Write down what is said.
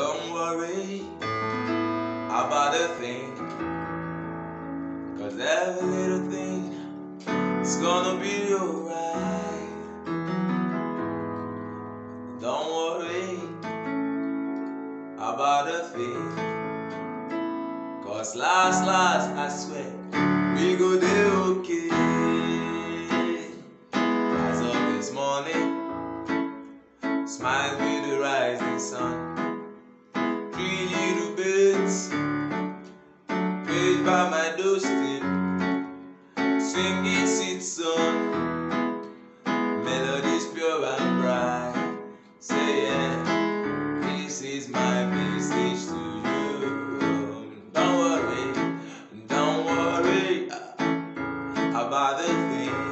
Don't worry about a thing. Cause every little thing is gonna be alright. Don't worry about a thing. Cause last, last, I swear, we go there okay. Rise up this morning, smile with the rising sun. by my doorstep, singing sweet song, melodies pure and bright. Say, this is my message to you. Don't worry, don't worry uh, about the things.